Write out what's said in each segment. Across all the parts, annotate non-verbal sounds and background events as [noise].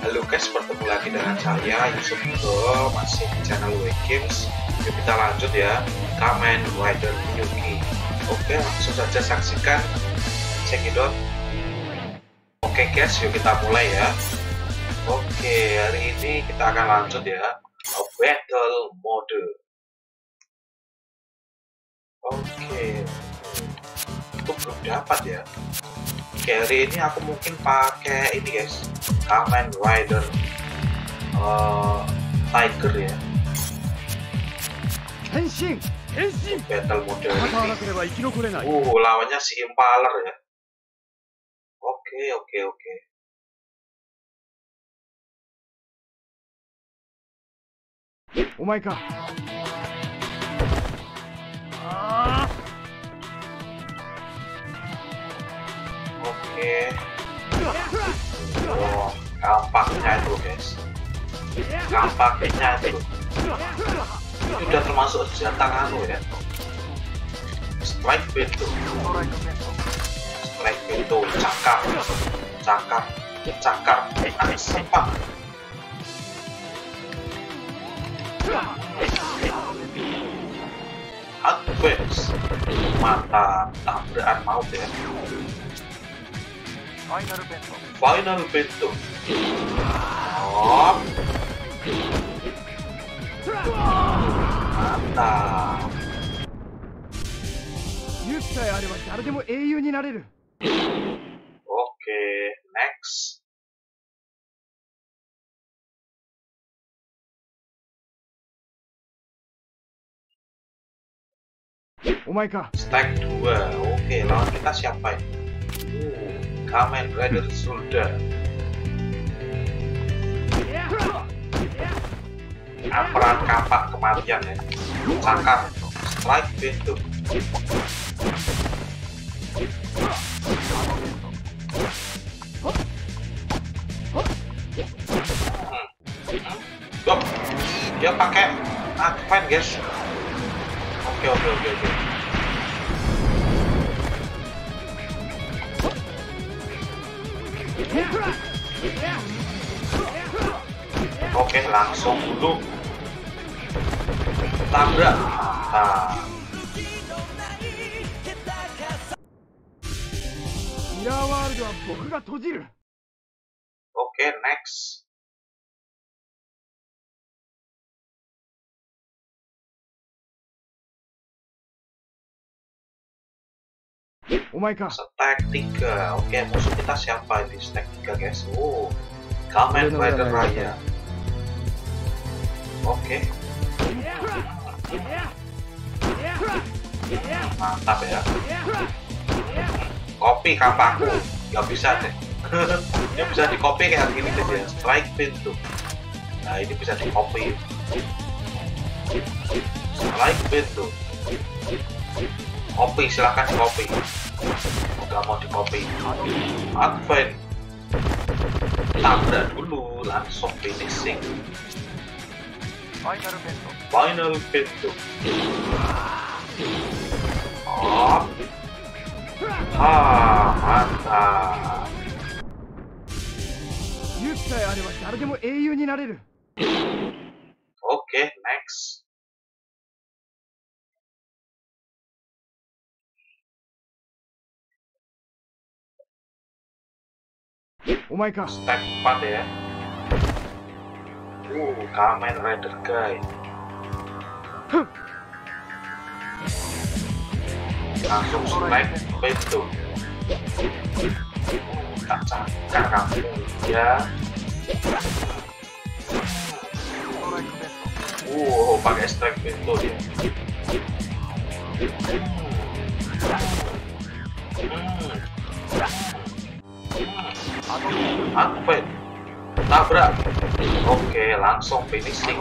Halo guys, bertemu lagi dengan saya Yusuf Nugroho masih di channel W Games. Yuk kita lanjut ya, Kamen Rider Yuki. Oke, langsung saja saksikan cekidot. Oke guys, yuk kita mulai ya. Oke, hari ini kita akan lanjut ya, battle mode. Oke, itu belum dapat ya carry ini aku mungkin pakai ini guys Kamen Rider uh, Tiger ya battle mode ini uh lawannya si Impaler ya oke okay, oke okay, oke okay. Oh my god. Ah. Oke. Oh, kampaknya itu guys. Kampaknya itu. Ini udah termasuk senjata anu ya. Strike pintu. Strike pintu, cakar, cakar, cakar, ah, sepak. Advance mata tabrakan maut ya ファイナルベッド。ファイナルベッド。なんだユースさえあれば誰でも英雄になれる。オッケー。ネックス。お前か。スタック。トゥー。オッケー。な桁しやっぱり。Ooh. Kamen Rider Soldier peran kapak kematian ya? Cakar strike pintu. Yup, dia pakai advent guys. Oke oke oke oke Oke, langsung dulu. Tabrak. Ah. Mantap. Oke, next. Oh my god. Stack 3. Oke, okay, musuh kita siapa ini? stack 3, guys? Oh. Kamen Rider Raya. Oke. Okay. Mantap ya. Kopi kapaku. Gak bisa deh. [laughs] Dia bisa di copy kayak gini tuh ya. Strike pin tuh. Nah, ini bisa di copy. Strike pin tuh copy silahkan di copy nggak mau di copy advent tabrak dulu langsung finishing final pintu oh ah mantap 勇気さえあれば誰でも英雄になれる。 Oh my god. Step 4 ya. Uh, Kamen Rider Guy. Langsung snipe itu. Tak cakar kamu ya. Uh, pakai strike itu dia. Advent tabrak oke langsung finishing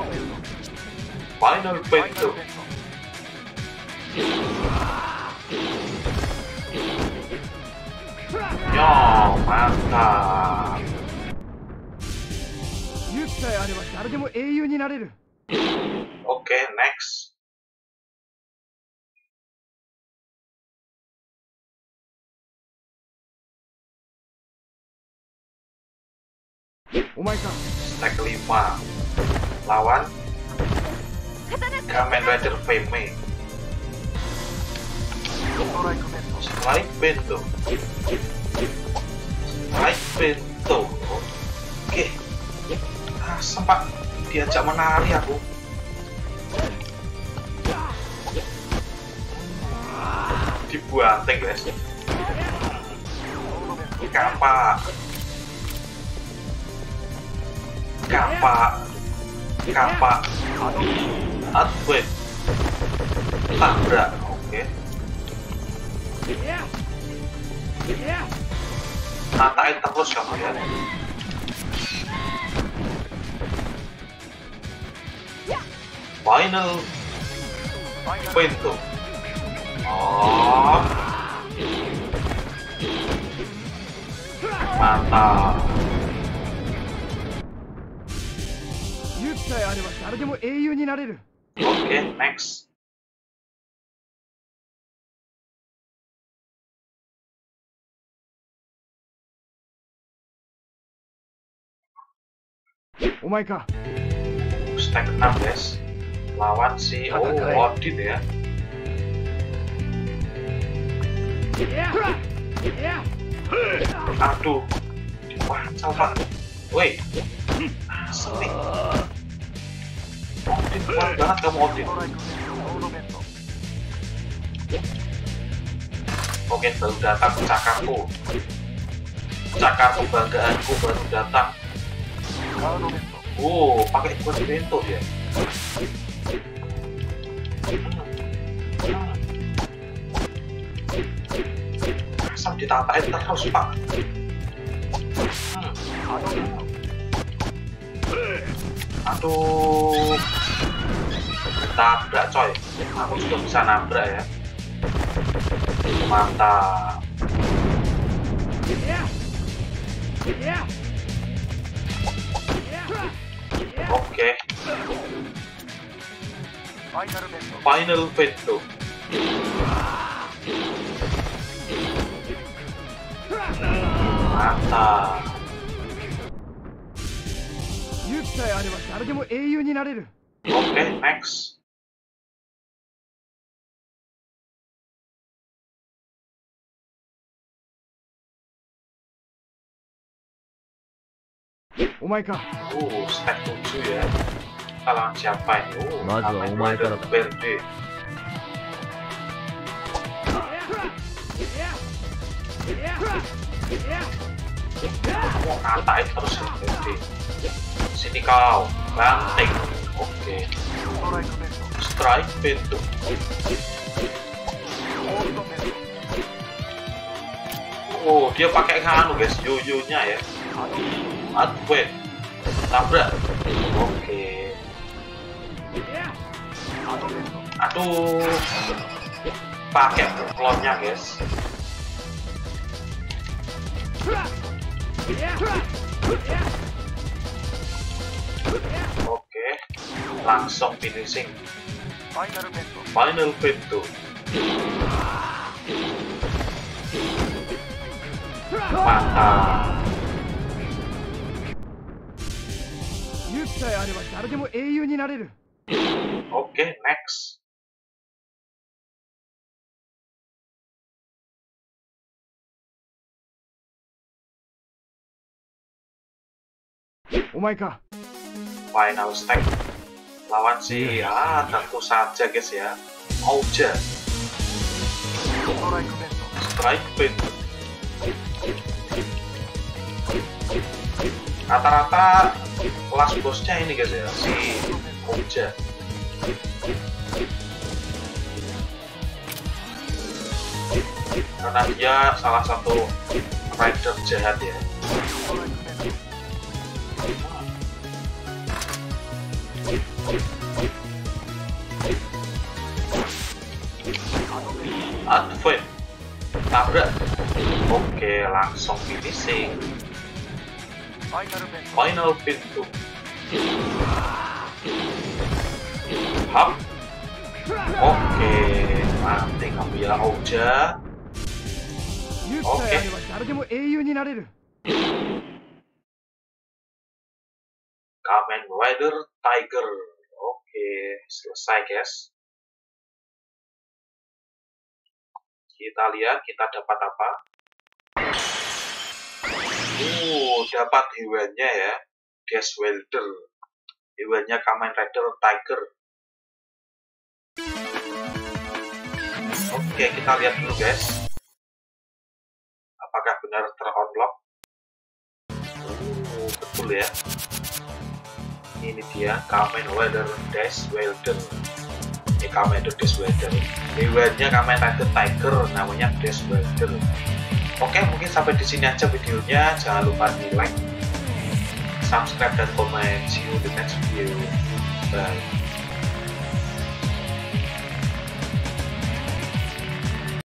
final pintu yo mantap 勇気さえあれば誰でも英雄になれる。 oke next Oh my god. Stack 5. Lawan Kamen Rider Fame. Strike Bento. Strike Bento. Oke. Ah, sempat diajak menari aku. Dibuat, guys. Kampak kapak kapak Atwin tabrak. Oke. Natain terus kamu ya. Final. Pintu Oh. Mantap さえあれば誰でも英雄になれる Oke, next. o 前か Stack 6 guys. Lawan si oh Odin ya. Aduh. Dipancal pak. Woi. Asem nih. Kuat banget kamu. Oke, baru datang cakarku. Cakarku banggaanku baru datang. Oh, pakai kuat bento dia. Asam ditatain terus pak. Hmm. Aduh. Tabrak coy. Aku juga bisa nabrak ya. Mantap. Oke. Final Veto. Mantap. 勇気さえあれば誰でも英雄になれる。OK, thanks お前か。おお、スタッフを強いランチャーパイおまずはお前から。だもう何だいかもしれない。Sini kau, banting. Oke. Strike pintu. Oh, dia pakai nganu guys, yoyonya ya. Adwin. Tabrak. Oke. Aduh. Pakai klonnya guys. Oke. Langsung finishing. Final pintu. Mantap. 勇気さえあれば誰でも英雄になれる Oke, next. お前か Final stack. Lawan si ah tentu saja guys ya. Ouja. Strike pintu. Rata-rata kelas bosnya ini guys ya si Ouja. Karena dia salah satu rider jahat ya. Advent tabrak. Oke langsung finishing. Final pintu hap. Oke mati kamu ya Oja. 勇 Kamen Rider Tiger. Oke, selesai guys. Kita lihat kita dapat apa. Uh, dapat hewannya ya. Gas Welder. Hewannya Kamen Rider Tiger. Oke, kita lihat dulu guys. Apakah benar terunlock? Uh, betul ya ini dia Kamen Rider Dash Welder ini Kamen Rider Dash Welder hewannya Kamen Rider Tiger namanya Dash Welder oke mungkin sampai di sini aja videonya. Jangan lupa di like subscribe dan komen. See you the next video. Bye